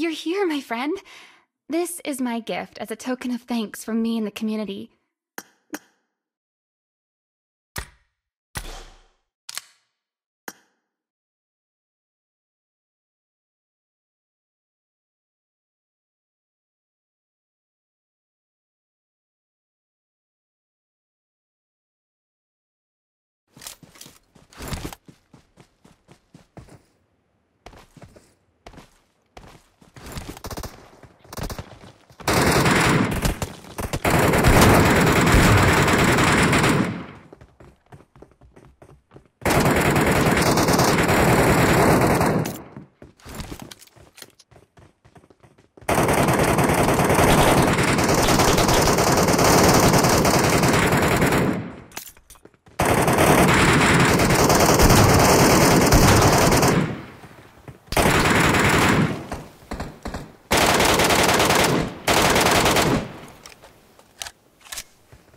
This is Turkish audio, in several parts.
You're here, my friend. This is my gift as a token of thanks from me and the community.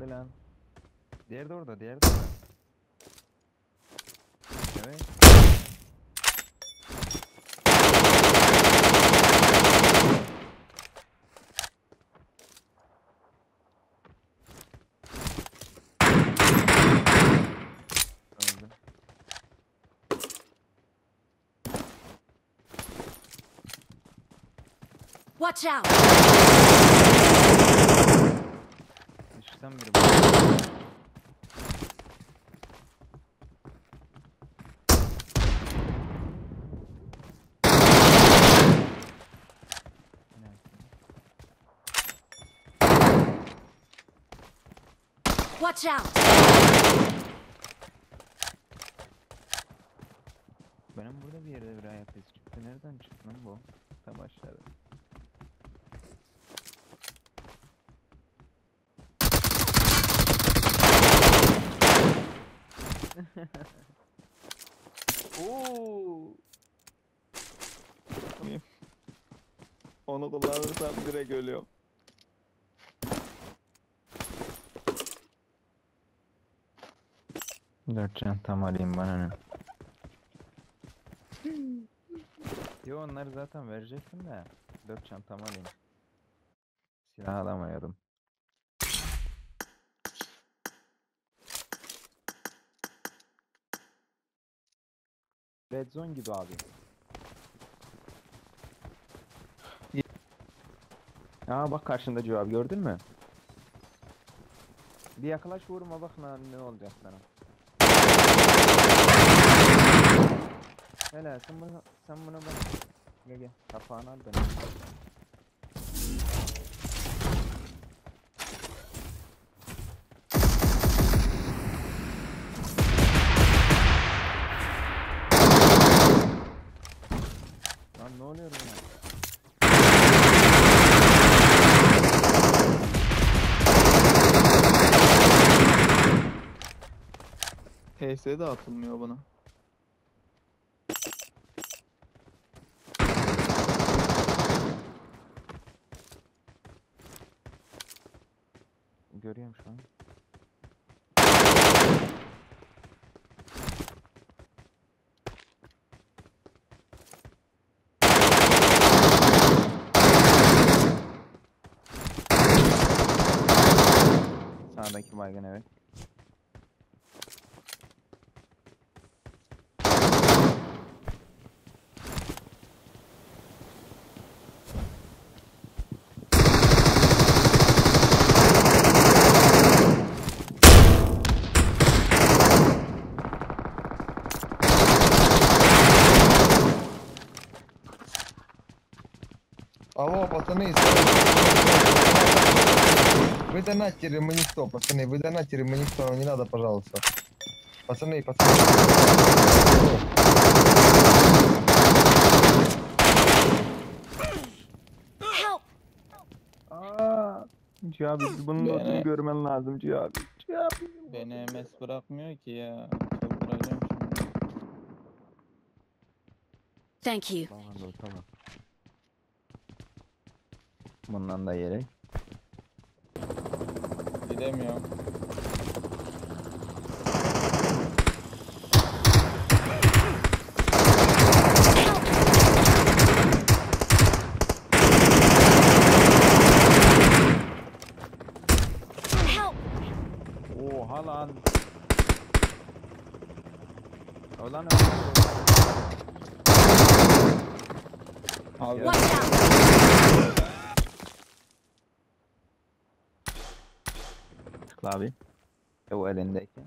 Hadi lan. Diğeri de orada, diğeri de orada. Evet. Öldü. Watch out! Dıştan biri. Neyse. Watch out! Benim burada bir yerde bir ayak izi çıktı. Nereden çıktı lan bu? Tam aşağıda. Oo. Onu kullanırsam direkt ölüyorum. Dört çantam alayım bana ne? Yo onları zaten verecektim de. Dört çantam alayım. Silah alamıyordum. Red zone gibi abi. Aa bak karşında cevap gördün mü? Bir yaklaş vurma bak lan ne olacak sana. Hele sen buna sen buna bak. Gel gel kapağını al beni. Lan ne oluyor buna? HS de atılmıyor bana. Görüyorum şu an. Sağdaki baygın evet. пацаны. Вы донатили мы никто, пацаны. Вы донатили мы никто. Не надо, пожалуйста. Пацаны, пацаны. Cihaz bunun Bene... notunu görmen lazım Cihaz. Cihaz. Beni MS bırakmıyor ki ya. Çok Thank you. Tamam, tamam. Bundan da yelek. Gidemiyorum. Oha lan. Ulan Abi Watch out! Tıkla abi. E o elindeyken.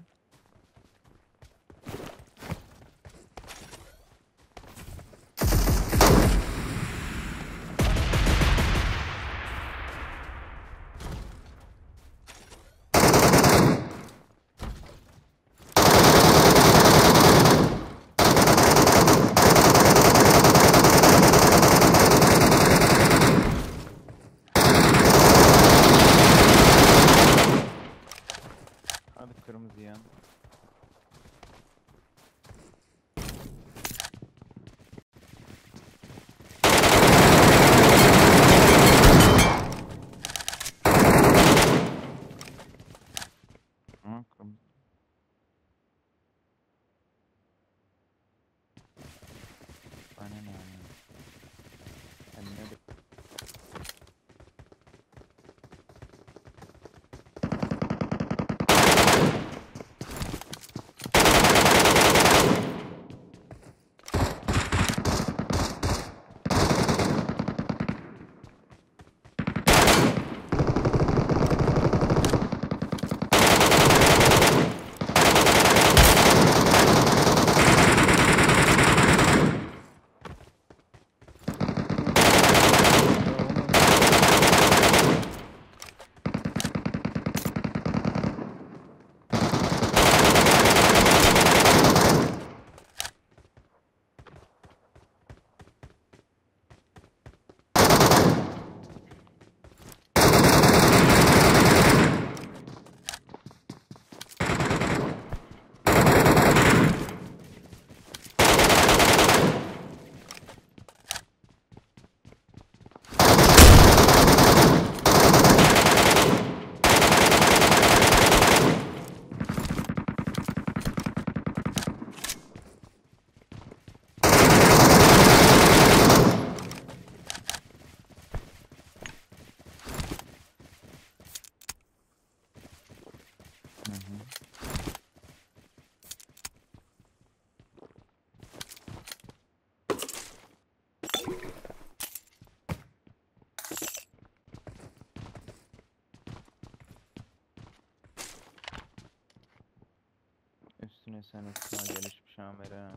Üstüne sen ısrar gelişmiş amere.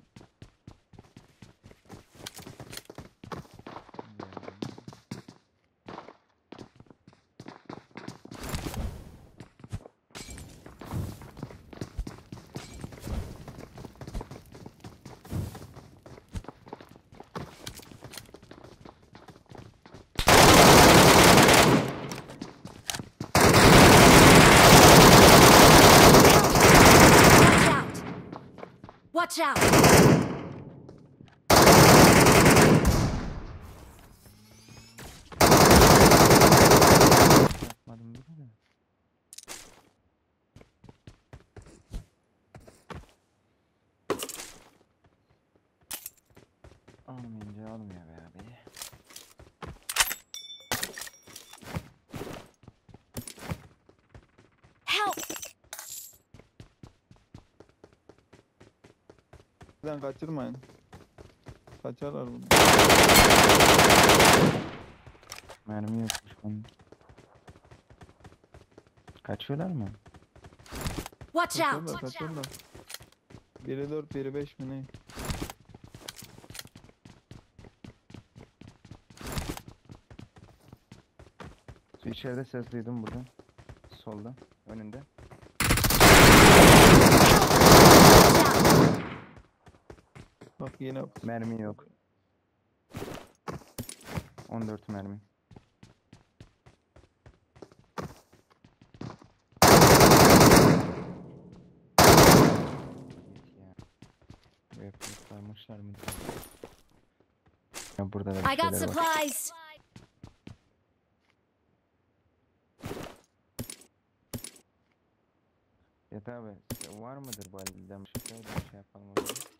Watch out! Sizden kaçırmayın. Kaçarlar bunu. Mermi yokmuş bunun. Kaçıyorlar mı? Watch out! Kaçarlar kaçarlar. Biri 4 biri 5 mi ne? Şu içeride ses duydum burada. Solda. Önünde. Bak yine Mermi yok. 14 mermi. Yapmışlar mı? Ya burada da I got supplies. Ya tabi var mıdır bu halde? Şöyle şey yapalım. Orada.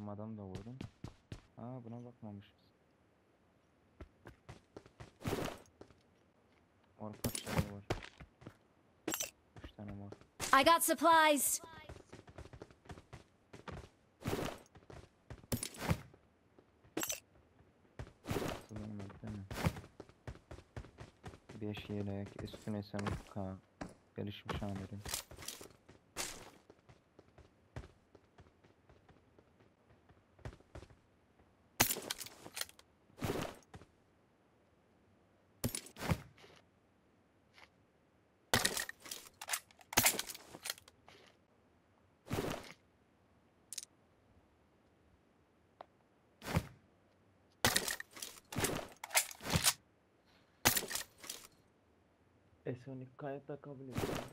Ama adam da vurdum. Aa buna bakmamışız. Mor parçaları var. Üç tane mor. I got supplies. 5 yelek, üstüne SMK, gelişmiş amirim. Esoni gayet de kabul ediyorum.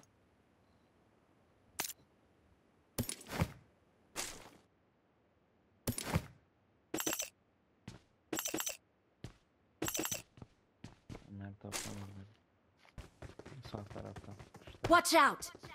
Bunlar toplamaları. Sağ taraftan. Watch out!